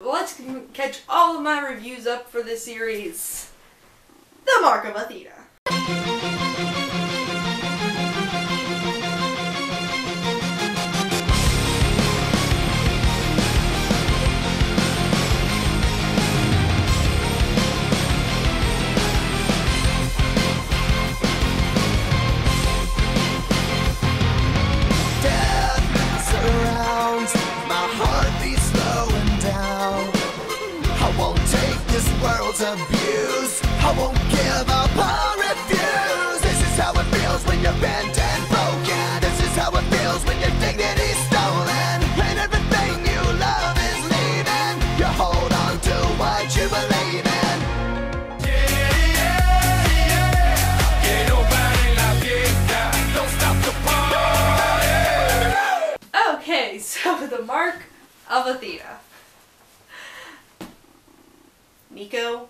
let's catch all of my reviews up for this series. The Mark of Athena. Bent and broken. This is how it feels when your stolen. And everything you love is leaving. You hold on to what you believe in. Okay, so the Mark of Athena. Nico,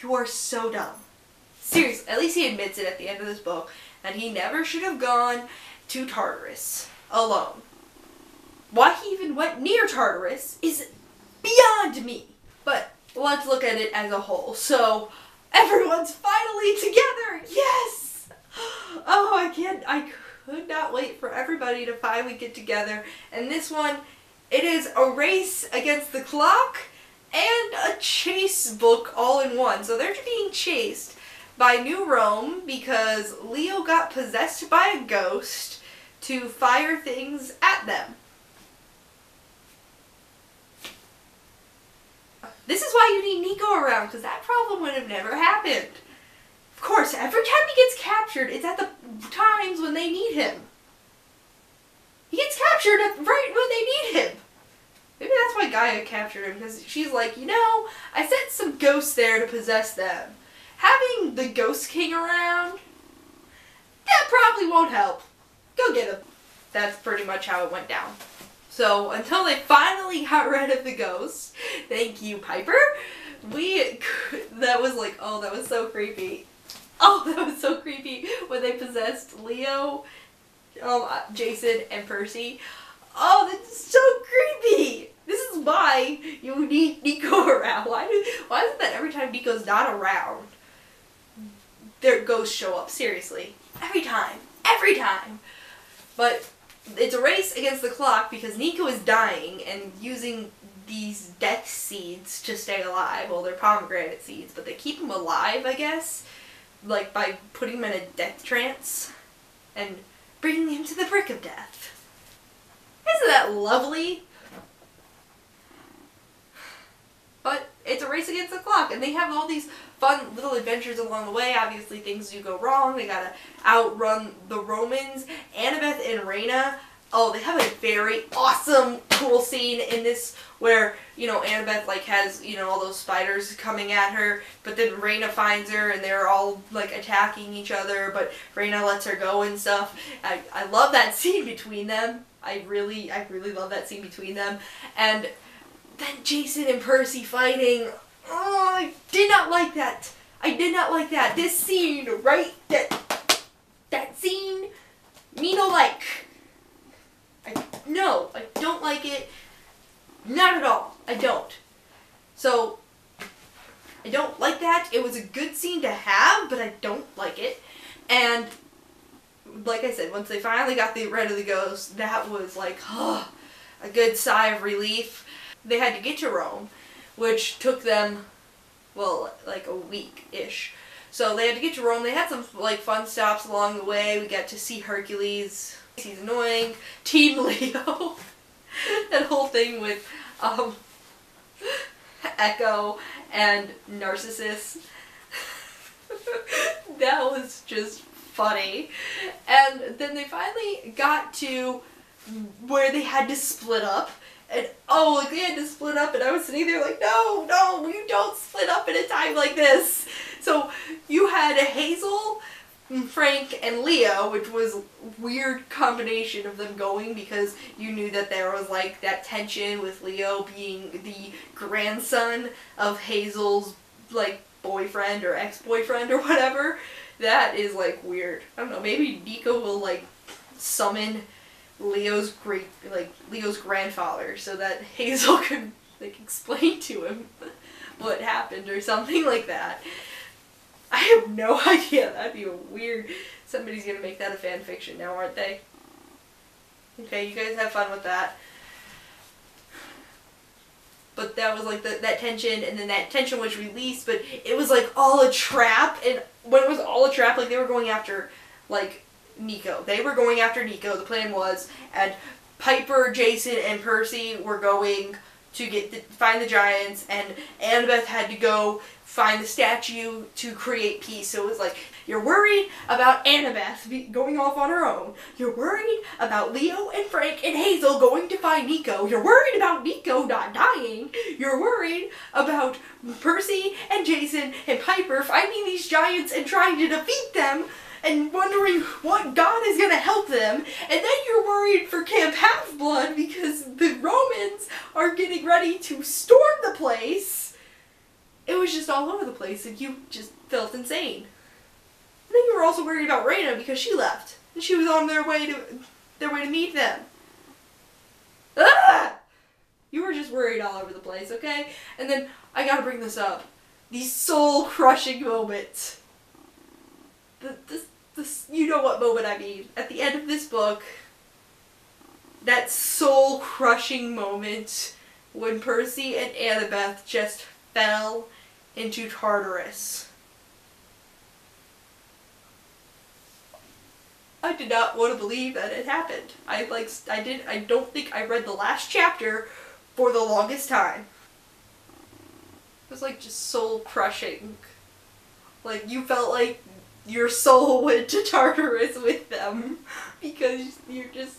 you are so dumb. Seriously, at least he admits it at the end of this book that he never should have gone to Tartarus alone. Why he even went near Tartarus is beyond me. But let's look at it as a whole. So, everyone's finally together! Yes! Oh, I can't, I could not wait for everybody to finally get together. And this one, it is a race against the clock and a chase book all in one. So they're being chased by New Rome because Leo got possessed by a ghost to fire things at them. This is why you need Nico around, because that problem would have never happened. Of course, every time he gets captured, it's at the times when they need him. He gets captured right when they need him. Maybe that's why Gaia captured him, because she's like, you know, I sent some ghosts there to possess them. Having the Ghost King around, that probably won't help. Go get him. That's pretty much how it went down. So until they finally got rid of the ghost, thank you, Piper. We that was like oh that was so creepy. Oh that was so creepy when they possessed Leo, um, Jason and Percy. Oh that's so creepy. This is why you need Nico around. Why do why is it that every time Nico's not around, their ghosts show up? Seriously, every time, every time. But it's a race against the clock because Nico is dying and using these death seeds to stay alive. Well, they're pomegranate seeds, but they keep him alive, I guess, like by putting him in a death trance and bringing him to the brink of death. Isn't that lovely? But it's a race against the clock, and they have all these fun little adventures along the way. Obviously, things do go wrong. They gotta outrun the Romans. Annabeth and Reyna, oh, they have a very awesome, cool scene in this where, you know, Annabeth, like, has, you know, all those spiders coming at her, but then Reyna finds her, and they're all, like, attacking each other, but Reyna lets her go and stuff. I, I love that scene between them. I really, I really love that scene between them. And then Jason and Percy fighting. Oh, I did not like that. I did not like that. This scene, right? That that scene, me no like. I no, I don't like it. Not at all. I don't. So I don't like that. It was a good scene to have, but I don't like it. And like I said, once they finally got the rid of the ghost, that was like, oh, a good sigh of relief. They had to get to Rome, which took them, well, like a week-ish. So they had to get to Rome. They had some like fun stops along the way. We got to see Hercules. He's annoying. Team Leo. that whole thing with um, Echo and Narcissus. that was just funny. And then they finally got to where they had to split up. And oh, like they had to split up, and I was sitting there like, no, no, you don't split up at a time like this. So you had Hazel, mm, Frank, and Leo, which was weird combination of them going because you knew that there was like that tension with Leo being the grandson of Hazel's like boyfriend or ex-boyfriend or whatever. That is like weird. I don't know. Maybe Nico will like summon Leo's great like Leo's grandfather so that Hazel could like explain to him what happened or something like that. I have no idea. That'd be weird. Somebody's gonna make that a fan fiction now, aren't they? Okay, you guys have fun with that. But that was like the, that tension, and then that tension was released, but it was like all a trap. And when it was all a trap, like they were going after, like Nico. They were going after Nico. The plan was, and Piper, Jason, and Percy were going to get the, find the giants, and Annabeth had to go find the statue to create peace. So it was like you're worried about Annabeth be, going off on her own. You're worried about Leo and Frank and Hazel going to find Nico. You're worried about Nico not dying. You're worried about Percy and Jason and Piper finding these giants and trying to defeat them and wondering what god is going to help them. And then you're worried for Camp Half Blood because the Romans are getting ready to storm the place. It was just all over the place and you just felt insane. And then you were also worried about Reyna because she left. And she was on their way to their way to meet them. Ah! You were just worried all over the place, okay? And then I gotta bring this up. These soul crushing moments the, this, this, you know what moment I mean. At the end of this book, that soul crushing moment when Percy and Annabeth just fell into Tartarus. I did not want to believe that it happened. I like I did I don't think I read the last chapter for the longest time. It was like just soul crushing. Like you felt like your soul went to Tartarus with them because you're just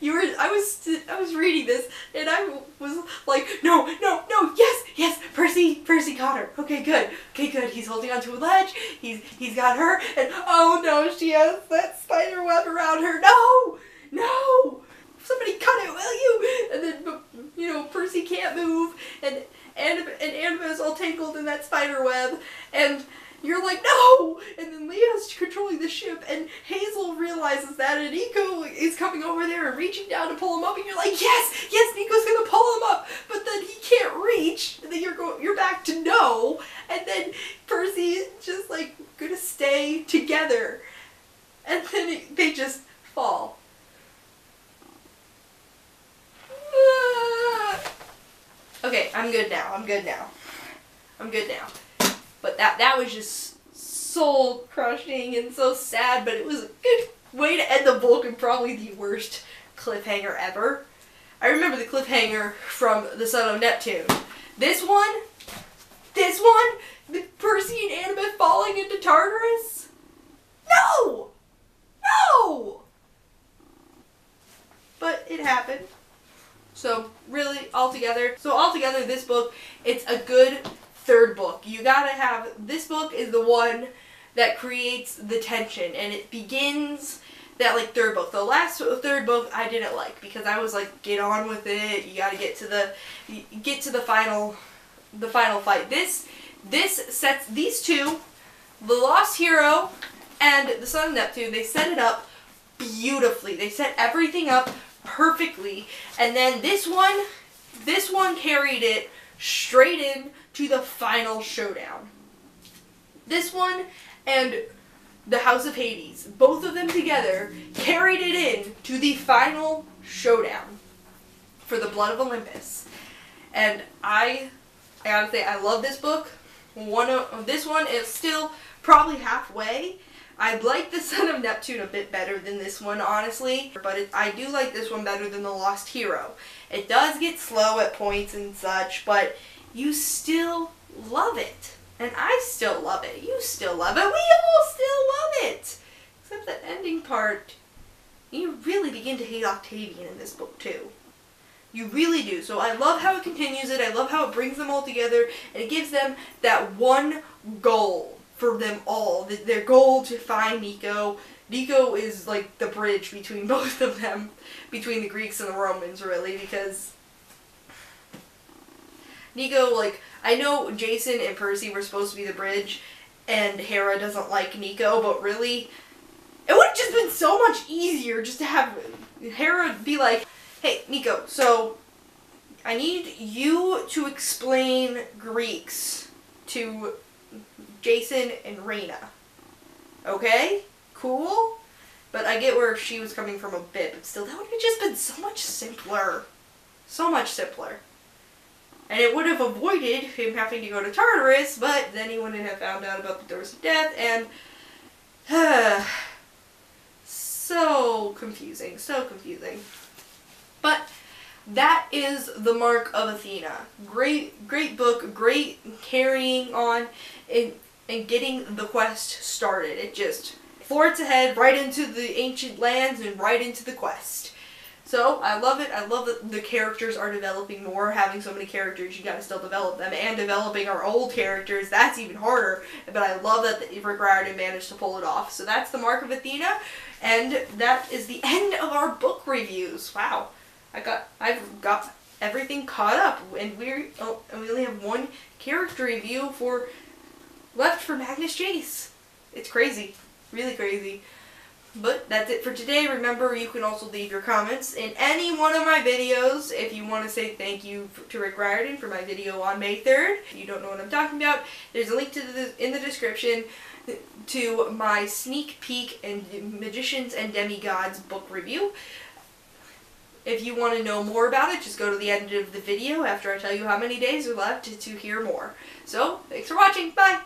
you were I was I was reading this and I was like no no no yes yes Percy Percy caught her okay good. Okay good. He's holding onto a ledge. He's he's got her and oh no she has that spider web around her. No no. Somebody cut it will you? And then you know Percy can't move and and and is all tangled in that spider web and you're like, no! And then Leo's controlling the ship, and Hazel realizes that, and Nico is coming over there and reaching down to pull him up, and you're like, yes, yes, Nico's gonna pull him up, but then he can't reach, and then you're go- you're back to no, and then Percy is just like gonna stay together, and then they just fall. Okay, I'm good now. I'm good now. But that that was just soul crushing and so sad, but it was a good way to end the book and probably the worst cliffhanger ever. I remember the cliffhanger from The Son of Neptune. This one, this one, the Percy and Annabeth falling into Tartarus? No! No! But it happened. So really, altogether, so altogether, this book, it's a good third book. You gotta have this book is the one that creates the tension, and it begins that like third book. The last third book I didn't like because I was like, get on with it. You gotta get to the get to the final the final fight. This this sets these two, the Lost Hero and the Son of Neptune. They set it up beautifully. They set everything up perfectly, and then this one, this one carried it straight in to the final showdown. This one and the House of Hades, both of them together, carried it in to the final showdown for the Blood of Olympus. And I, I gotta say, I love this book. One of this one is still probably halfway. I like the Son of Neptune a bit better than this one, honestly, but it, I do like this one better than the Lost Hero. It does get slow at points and such, but you still love it. And I still love it. You still love it. We all still love it. Except that ending part, you really begin to hate Octavian in this book too. You really do. So I love how it continues it. I love how it brings them all together and it gives them that one goal for them all. Their goal to find Nico. Nico is like the bridge between both of them, between the Greeks and the Romans, really, because Nico, like, I know Jason and Percy were supposed to be the bridge, and Hera doesn't like Nico, but really, it would have just been so much easier just to have Hera be like, "Hey, Nico, so I need you to explain Greeks to Jason and Reyna. Okay? Cool? But I get where she was coming from a bit, but still, that would have just been so much simpler. So much simpler. And it would have avoided him having to go to Tartarus, but then he wouldn't have found out about the Doors of Death, and. so confusing, so confusing. But that is the mark of Athena. Great, great book, great carrying on and, and getting the quest started. It just forwards ahead right into the ancient lands and right into the quest. So I love it. I love that the characters are developing more. Having so many characters, you gotta still develop them, and developing our old characters, that's even harder. But I love that the Rick Riordan managed to pull it off. So that's the mark of Athena, and that is the end of our book reviews. Wow, I got I've got everything caught up, and we're oh, and we only have one character review for left for Magnus Chase. It's crazy, really crazy. But that's it for today. Remember, you can also leave your comments in any one of my videos if you want to say thank you to Rick Riordan for my video on May 3rd. If you don't know what I'm talking about, there's a link to the, in the description to my sneak peek and Magicians and Demigods book review. If you want to know more about it, just go to the end of the video after I tell you how many days are left to, to hear more. So, thanks for watching. Bye!